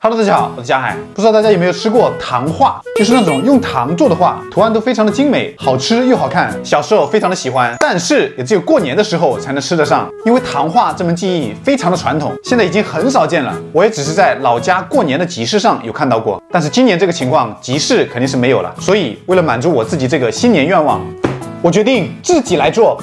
Hello，大家好，我是嘉海。不知道大家有没有吃过糖画，就是那种用糖做的画，图案都非常的精美，好吃又好看。小时候非常的喜欢，但是也只有过年的时候才能吃得上，因为糖画这门技艺非常的传统，现在已经很少见了。我也只是在老家过年的集市上有看到过，但是今年这个情况，集市肯定是没有了。所以为了满足我自己这个新年愿望，我决定自己来做。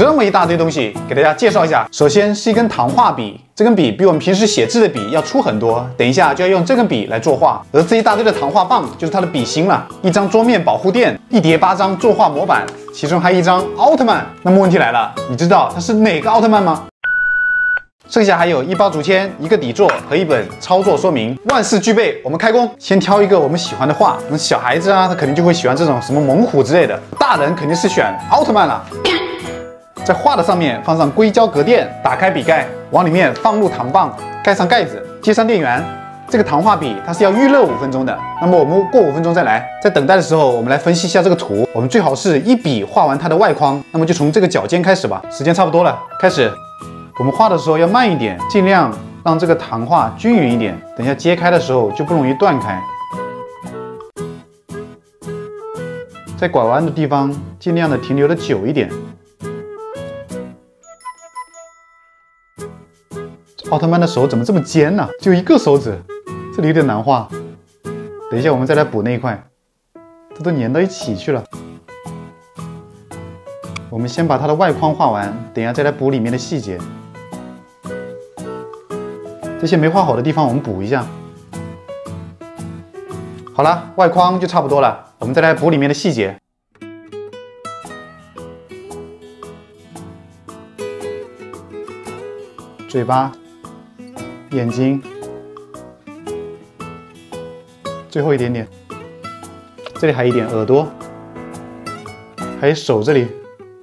这么一大堆东西，给大家介绍一下。首先是一根糖画笔，这根笔比我们平时写字的笔要粗很多。等一下就要用这根笔来作画，而这一大堆的糖画棒就是它的笔芯了。一张桌面保护垫，一叠八张作画模板，其中还一张奥特曼。那么问题来了，你知道它是哪个奥特曼吗？剩下还有一包竹签、一个底座和一本操作说明，万事俱备，我们开工。先挑一个我们喜欢的画，那小孩子啊，他肯定就会喜欢这种什么猛虎之类的，大人肯定是选奥特曼了。在画的上面放上硅胶隔垫，打开笔盖，往里面放入糖棒，盖上盖子，接上电源。这个糖画笔它是要预热五分钟的，那么我们过五分钟再来。在等待的时候，我们来分析一下这个图。我们最好是一笔画完它的外框，那么就从这个脚尖开始吧。时间差不多了，开始。我们画的时候要慢一点，尽量让这个糖画均匀一点，等下揭开的时候就不容易断开。在拐弯的地方尽量的停留的久一点。奥特曼的手怎么这么尖呢？就一个手指，这里有点难画。等一下，我们再来补那一块，这都粘到一起去了。我们先把它的外框画完，等一下再来补里面的细节。这些没画好的地方，我们补一下。好了，外框就差不多了，我们再来补里面的细节。嘴巴。眼睛，最后一点点，这里还一点耳朵，还有手这里，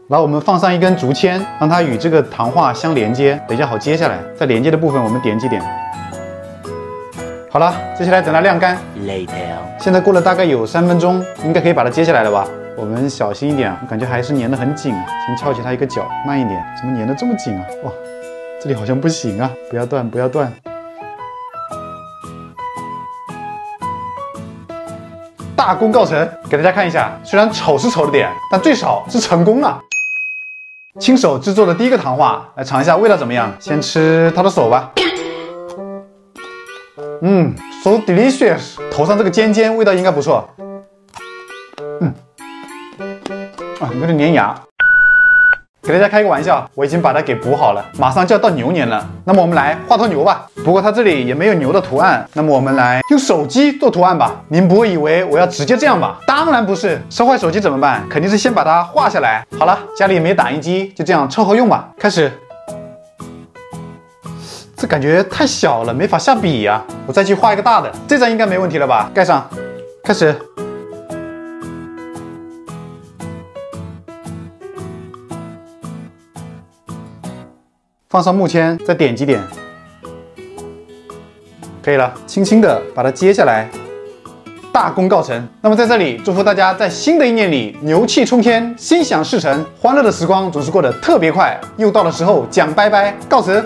然后我们放上一根竹签，让它与这个糖画相连接，等一下好接下来。在连接的部分，我们点几点。好了，接下来等它晾干。Later。现在过了大概有三分钟，应该可以把它接下来了吧？我们小心一点，啊感觉还是粘得很紧啊。先翘起它一个角，慢一点。怎么粘得这么紧啊？哇！这里好像不行啊！不要断，不要断。大功告成，给大家看一下。虽然丑是丑了点，但最少是成功了。亲手制作的第一个糖画，来尝一下味道怎么样？先吃它的手吧。嗯，so delicious。头上这个尖尖，味道应该不错。嗯，啊，有点粘牙。给大家开个玩笑，我已经把它给补好了，马上就要到牛年了。那么我们来画头牛吧。不过它这里也没有牛的图案，那么我们来用手机做图案吧。您不会以为我要直接这样吧？当然不是，烧坏手机怎么办？肯定是先把它画下来。好了，家里也没打印机，就这样凑合用吧。开始，这感觉太小了，没法下笔呀。我再去画一个大的，这张应该没问题了吧？盖上，开始。放上木签，再点几点，可以了。轻轻的把它揭下来，大功告成。那么在这里祝福大家在新的一年里牛气冲天，心想事成。欢乐的时光总是过得特别快，又到了时候讲拜拜，告辞。